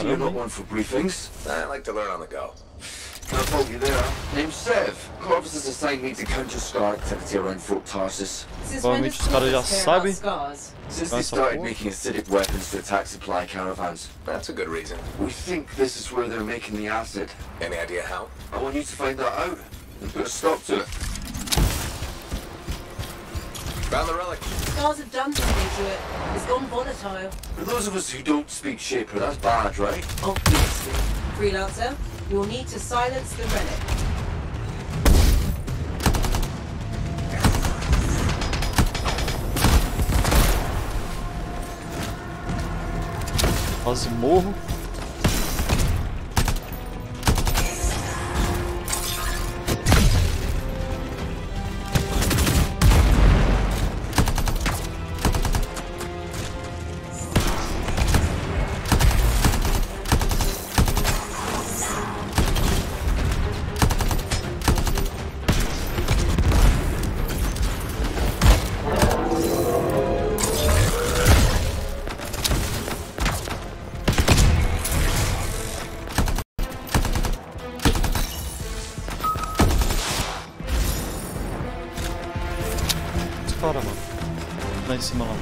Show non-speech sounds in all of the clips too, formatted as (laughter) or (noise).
So you're not one for briefings? I like to learn on the go. Can't fault you there. Name's Sev. Corvus has assigned me to counter Scar activity around Fort Tarsus. Since when Provavelmente does os caras já Corvus care about sabem. scars? Since they started making acidic weapons to attack supply caravans, That's a good reason. we think this is where they're making the acid. Any idea how? I want you to find that out and put a stop to it. Found the relic. Scars have done something to it. It's gone volatile. For those of us who don't speak Shaper, that's bad, right? Obviously. Freelancer, you'll need to silence the relic. Quase caras, mano. Lá em cima lá.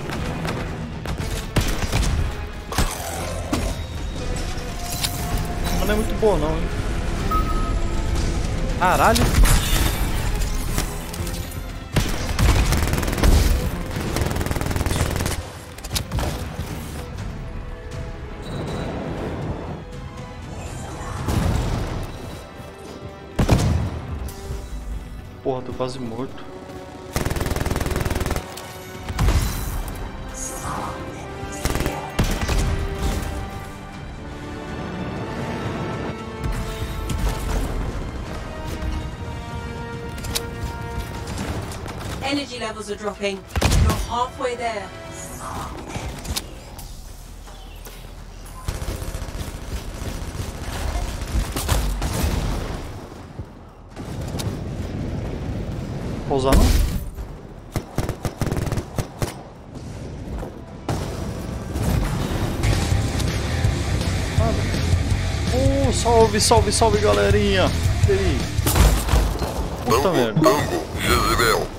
Mas não é muito boa não, hein? Caralho! Porra, tô quase morto. Levels are dropping. You're halfway there. Pousar não? Uh, salve, salve, salve galerinha! Puta merda. Tango, Jezebel,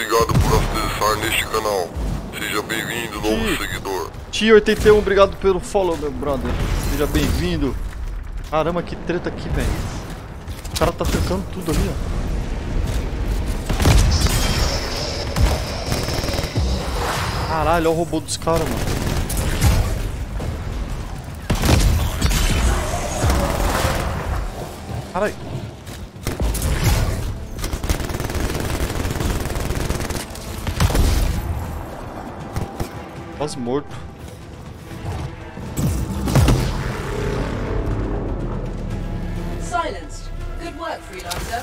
obrigado por acessar neste canal. Seja bem-vindo, novo Ih. seguidor. Tia 81, obrigado pelo follow, meu brother. Seja bem-vindo. Caramba, que treta aqui, velho. O cara tá trancando tudo ali, ó. Caralho, olha o robô dos caras, mano. Caralho. Quase morto. Silenced. Good work, Freelancer.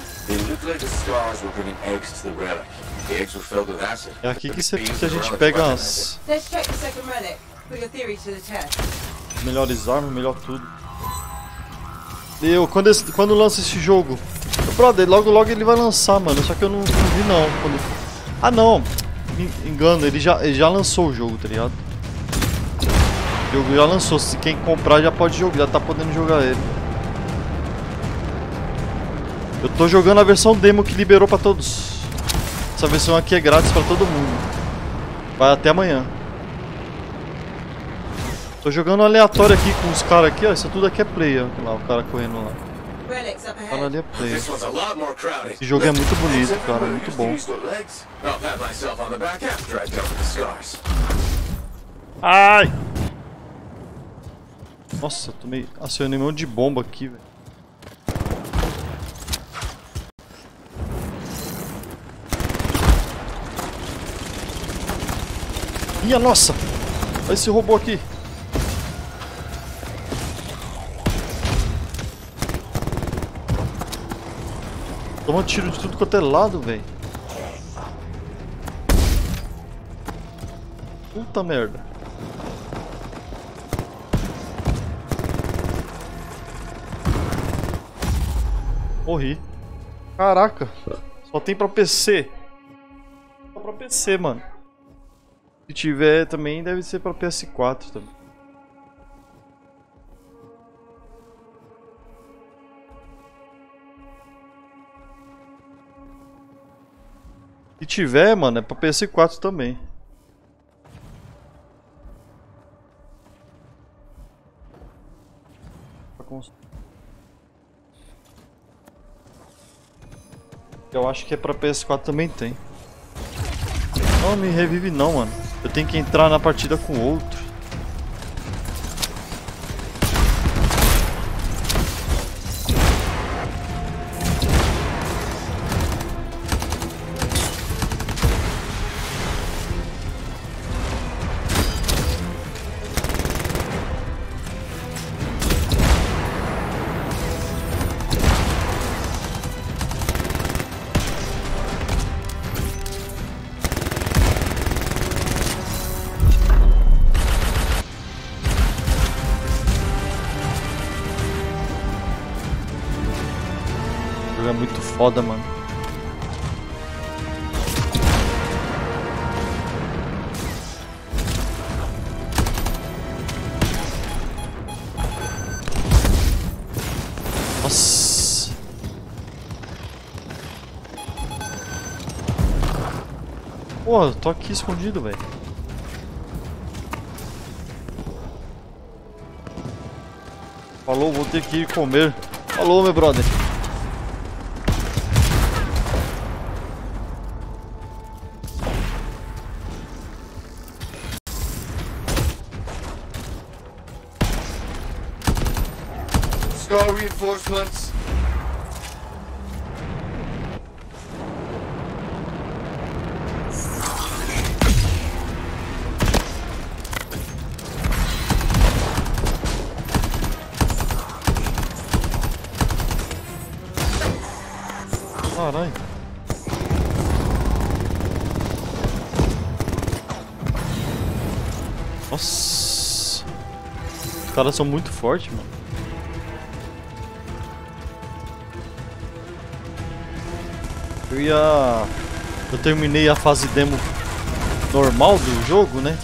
Were bringing eggs to the relic. The eggs were filled with acid. É aqui que, cê- que a gente pega as Let's check the second relic. Put your theory to the test. melhores armas, melhor tudo. Eu, quando, esse- quando lança esse jogo, brother, logo logo ele vai lançar, mano. Só que eu não, não vi não. quando- Ah não, engano, ele já, ele já lançou o jogo, tá ligado? O jogo já lançou, se quem comprar já pode jogar, já tá podendo jogar ele. Eu tô jogando a versão demo que liberou pra todos. Essa versão aqui é grátis pra todo mundo. Vai até amanhã. Tô jogando aleatório aqui com os caras aqui, ó. Isso tudo aqui é play, ó. Olha lá, o cara correndo lá. Relic's up O cara ahead. ali é play. Esse jogo é muito bonito, cara. Muito bom. Ai! Nossa, eu tomei. Acionei um monte de bomba aqui, velho. Minha nossa! Olha esse robô aqui. Toma tiro de tudo quanto é lado, velho. Puta merda. Morri. Caraca. Só tem pra PC. Só pra PC, mano. Se tiver também, deve ser pra PS4 também. Se tiver, mano, é pra PS4 também. Eu acho que é pra PS4 também tem. Não me revive não, mano. Eu tenho que entrar na partida com outro. Foda, mano. Nossa. Pô, tô aqui escondido, velho. Falou, vou ter que ir comer. Falou, meu brother. Caras são muito fortes, mano. Eu ia. Eu terminei a fase demo normal do jogo, né?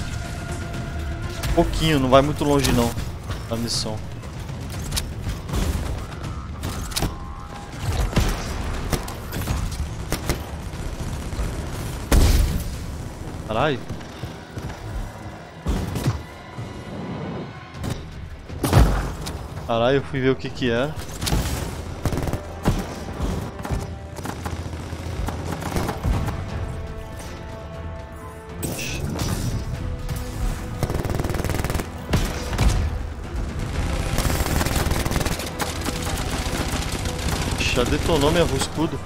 Pouquinho, não vai muito longe não. A missão. Caralho. Caralho, eu fui ver o que que era. Já detonou minha escudo.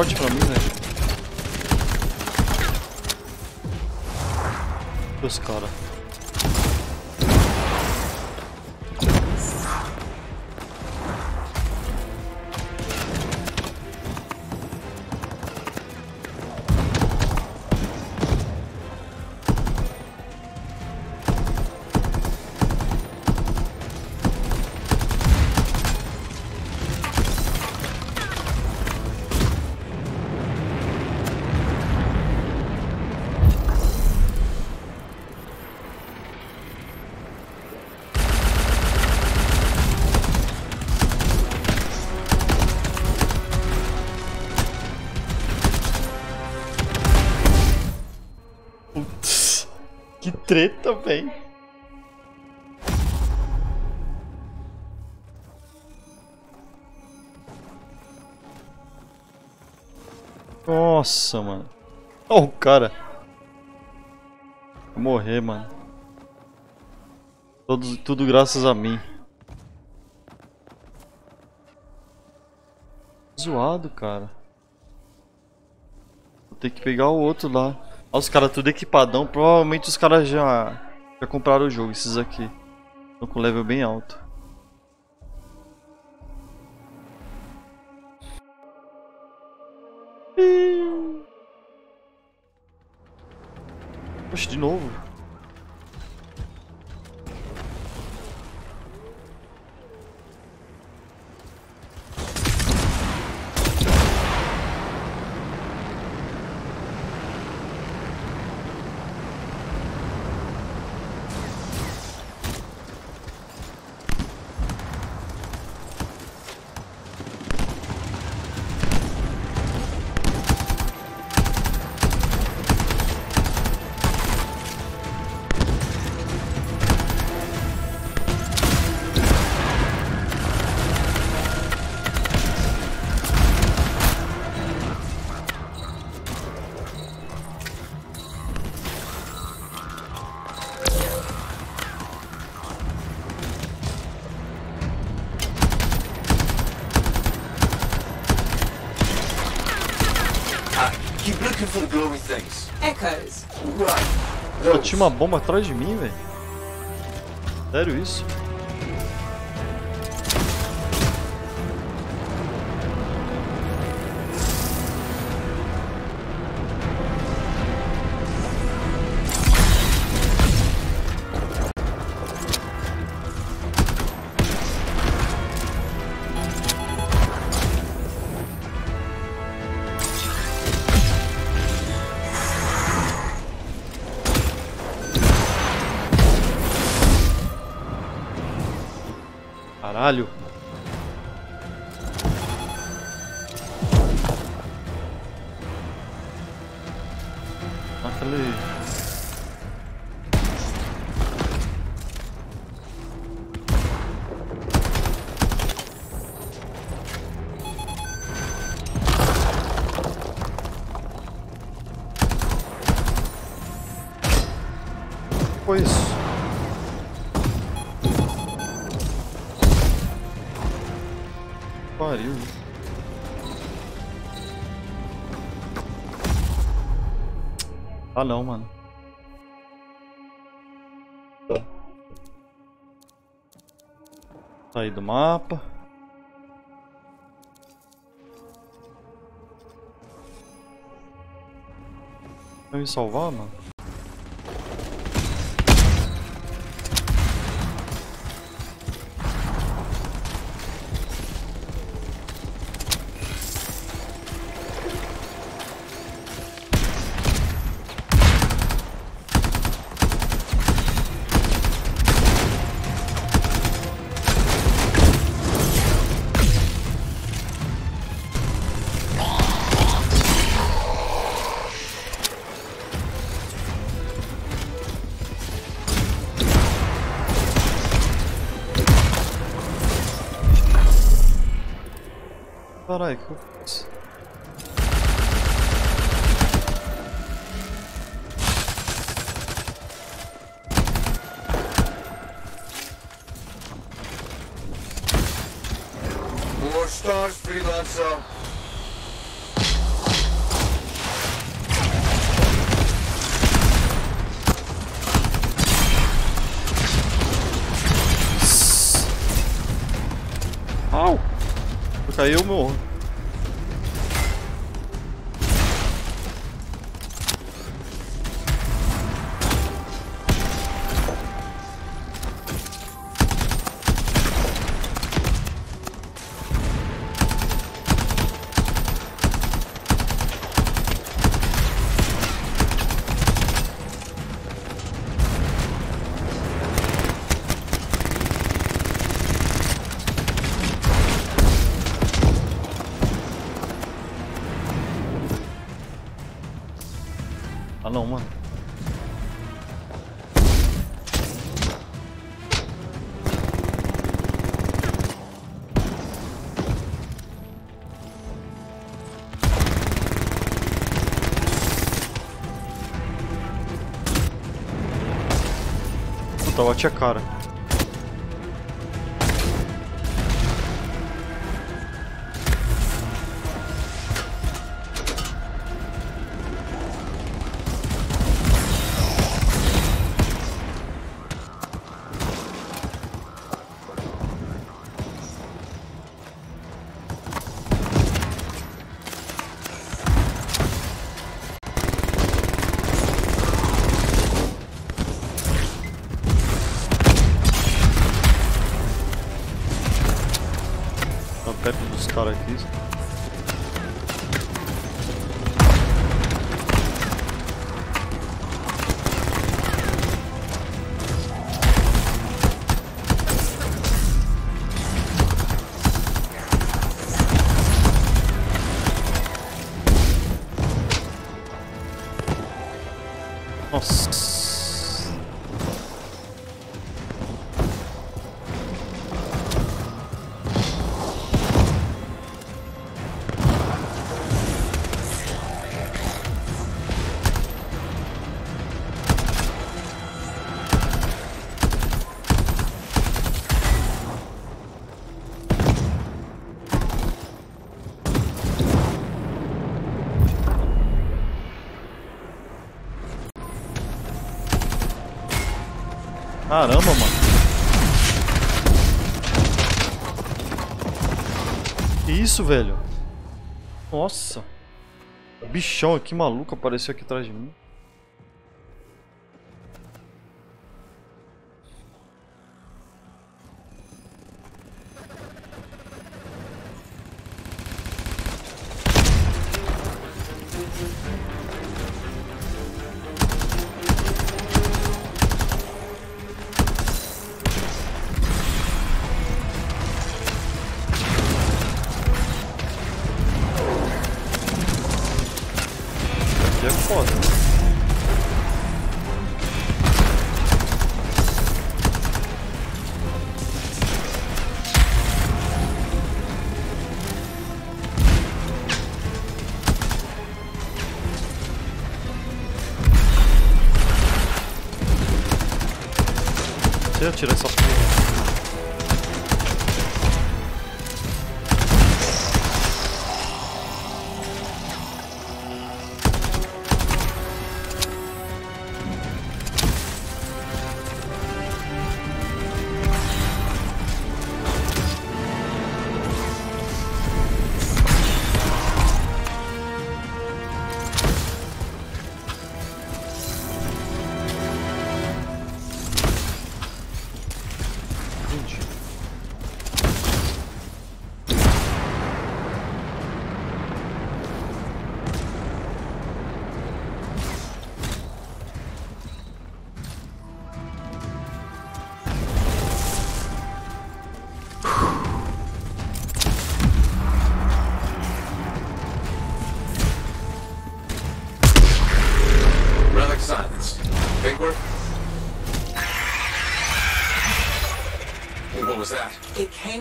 Forte pra mim, velho. Os cara. treta, velho. Nossa, mano. Olha o cara. Vou morrer, mano. tudo tudo graças a mim. Zoado, cara. Vou ter que pegar o outro lá. Olha os caras tudo equipadão. Provavelmente os caras já, já compraram o jogo, esses aqui. Estão com level bem alto. Poxa, de novo. Looking for the glowing things. Echoes. Right. Pô, Those. tinha uma bomba atrás de mim, velho. Sério isso? Pariu. Ah não, mano. Sair do mapa. Vai me salvar, mano? Freelancer. Au! Eu morro. Bate a cara. Caramba, mano. Que isso, velho? Nossa. Bichão aqui maluco apareceu aqui atrás de mim. Deixa eu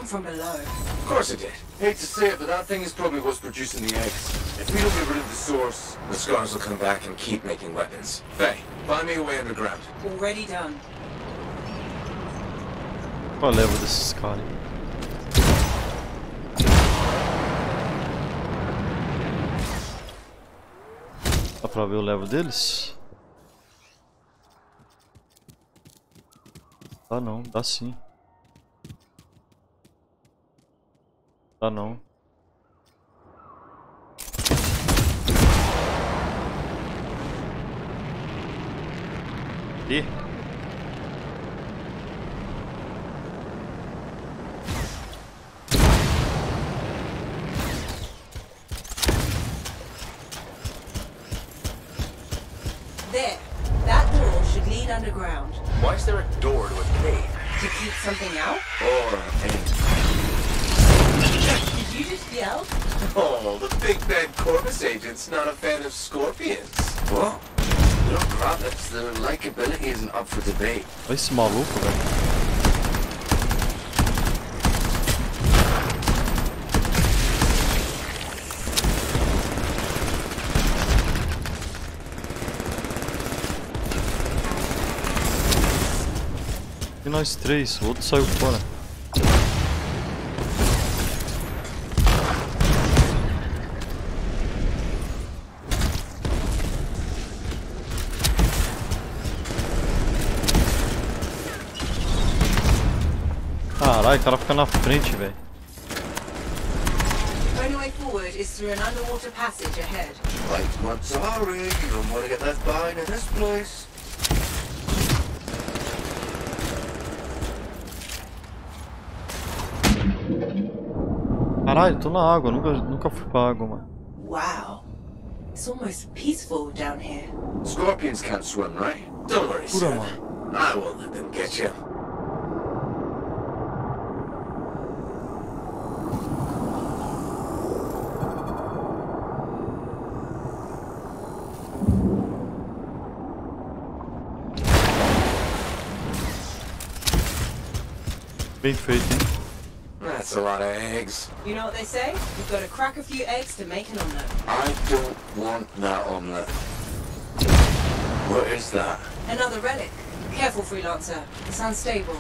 from below. Of course it did. Hate to say it, but that thing is probably what's producing the eggs. If we don't get rid of the source, The scars will come back and keep making weapons. Faye, find me a way underground. Already done. Qual a level this caras? aí? Dá pra ver o level deles? Dá não, dá sim. Ah, Dá não. Ih. There. That door should lead underground. Why is there a door to a cave? To keep something out? or egg. Did you just yell? Oh, the big bad Corvus agent's not a fan of scorpions. What? Look, rabbits, their likability isn't up for debate. Olha esse maluco, velho. E nós três, o outro saiu fora. To get left behind in this place. Caralho, tô na água, nunca, nunca fui pra água, mano. Wow. It's almost peaceful down here. Scorpions can't swim, right? Don't worry, Pura, son. mano. I won't let them get you. Bem feito, hein? That's a lot of eggs. You know what they say? You've got to crack a few eggs to make an omelette. I don't want that omelette. What is that? Another relic. Careful, freelancer. It's unstable.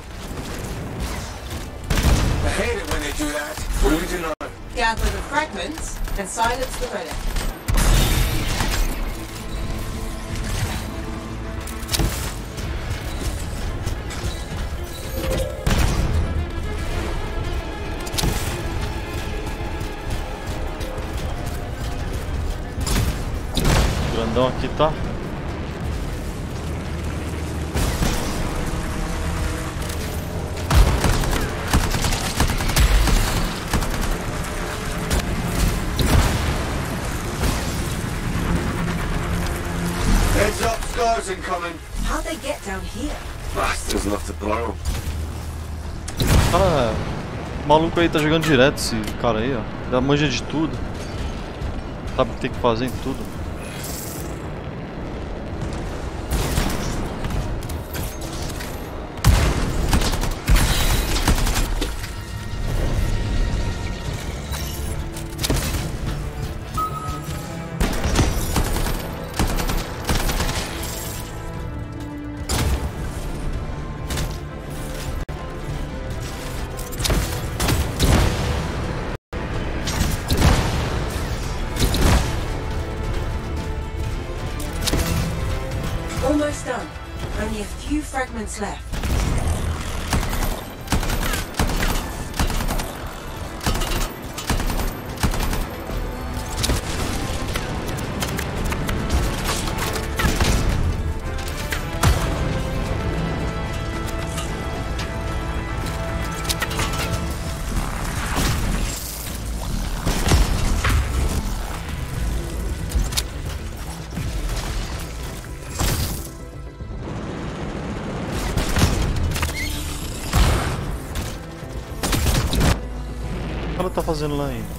I hate it when they do that. What do we do now? Gather the fragments and silence the relic. Grandão aqui tá. Heads up, scars incoming. How'd they get down here? Bastards love to blow. Cara, o maluco aí tá jogando direto, esse cara aí, ó. Da manja de tudo. Sabe o que tem que fazer em tudo. Fazendo lá ainda?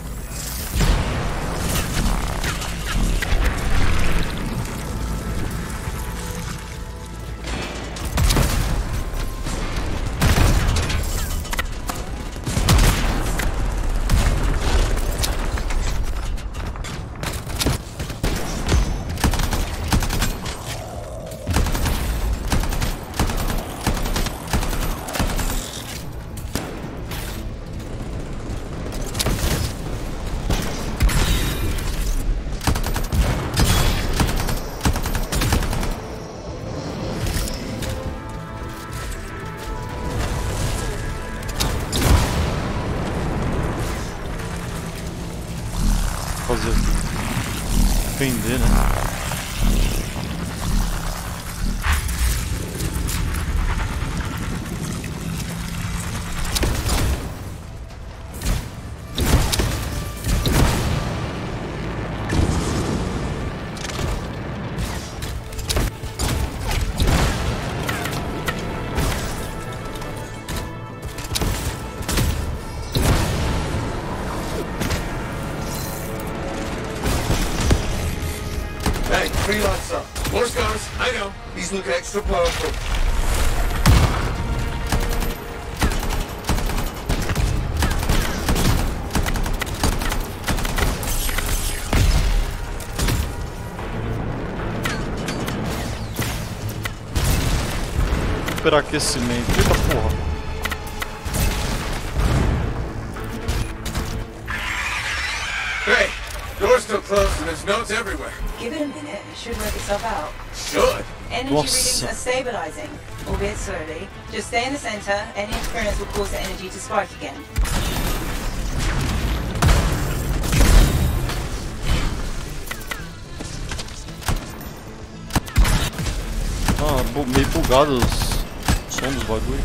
Extra powerful. superaquecimento. Eita porra. Hey, door's still closed and there's notes everywhere. Give it a minute. It should work itself out. Energy Nossa. readings are stabilizing, albeit slowly. Just stay in the center. Any interference will cause the energy to spike again. Ah, meio bugado os som dos bagulho.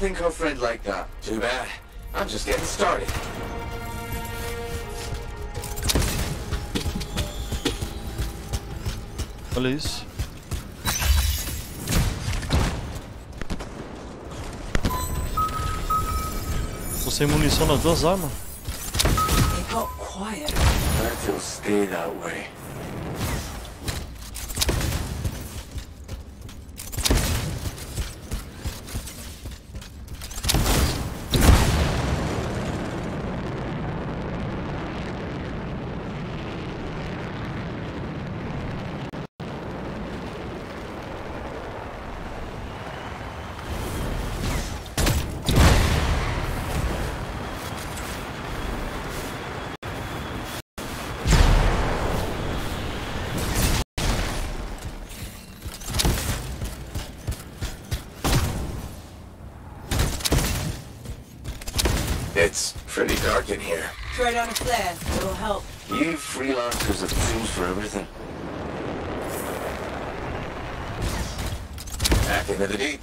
Think our friend liked that. Too bad. I'm just getting started. Olha isso. Tô sem munição nas duas armas. It got quiet. That will stay that way. It's pretty dark in here. Throw down a flare. It'll help. You freelancers have tools for everything. Back into the deep.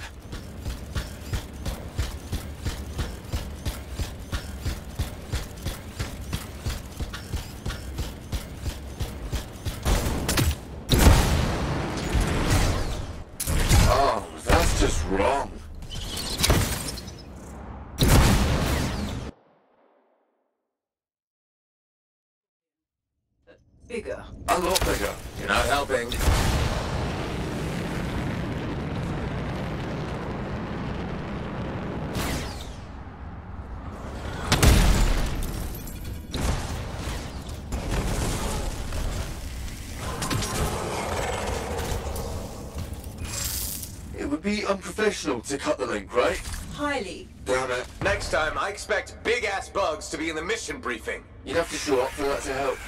Be unprofessional to cut the link, right? Highly. Damn it. Next time, I expect big-ass bugs to be in the mission briefing. You'd have to show up for that to help.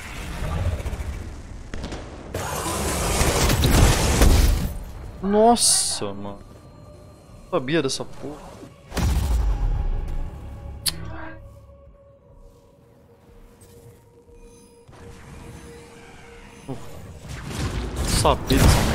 Nossa, mano. Não sabia dessa porra. Não sabia dessa merda.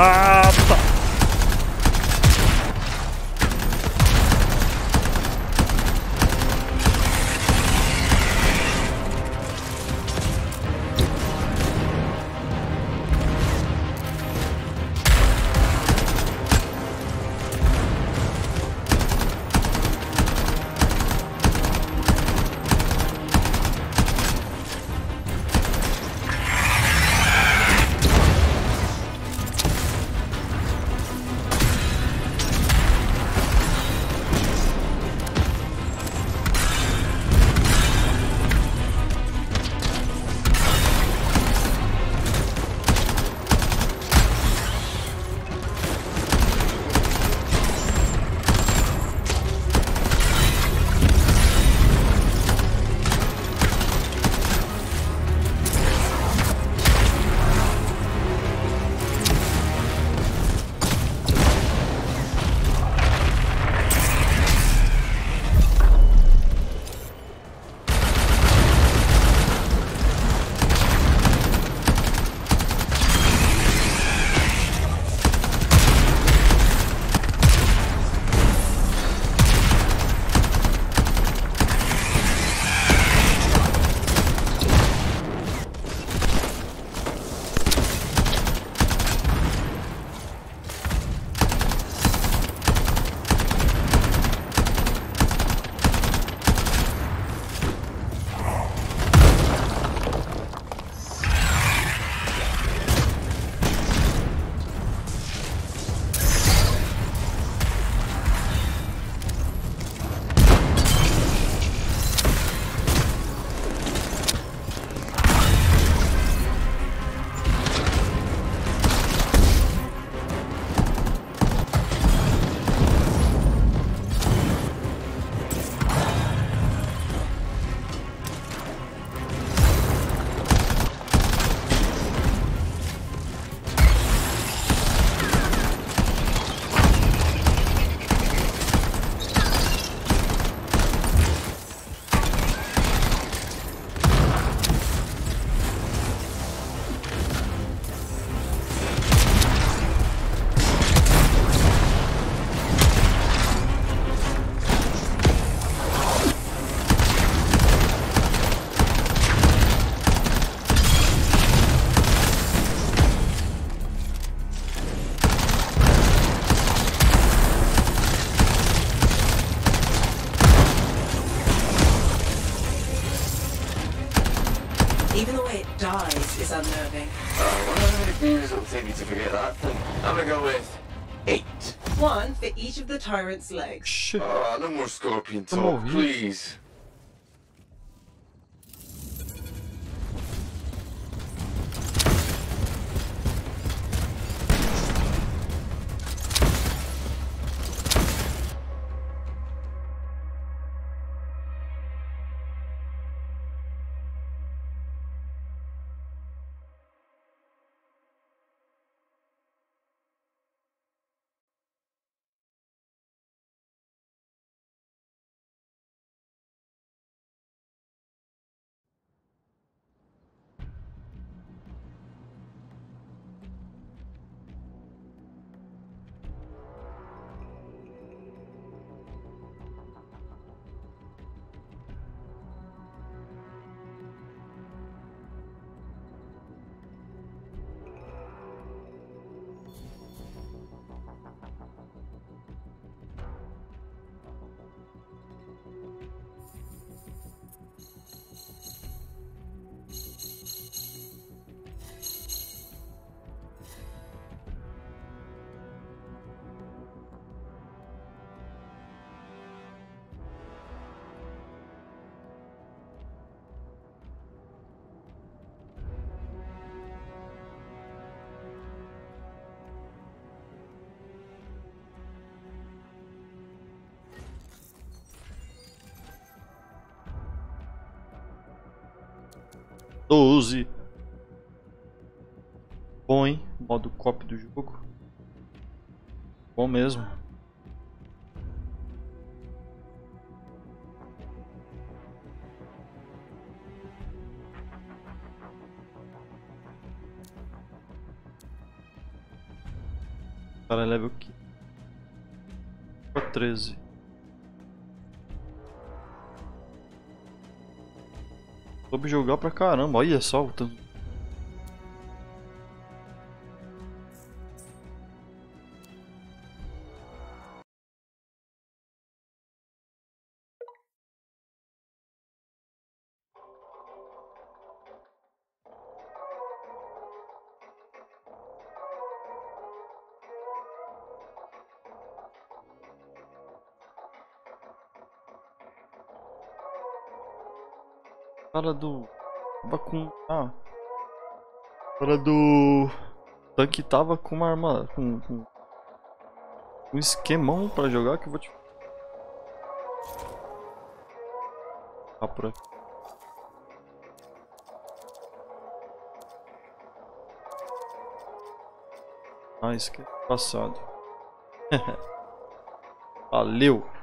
Ah, tá. Tyrant's legs. Shit. Uh, no more scorpion Come talk, on, you- please. Doze. Bom, hein? Modo copy do jogo. Bom mesmo. Cara, level aqui. 13. Soube jogar pra caramba, olha só o tanto. Cara do. Tava com. Ah. Cara do. Tanque tava com uma arma. Com. com um esquemão pra jogar que eu vou te. Ah, por aqui. Ah, isso aqui é passado. (laughs) Valeu!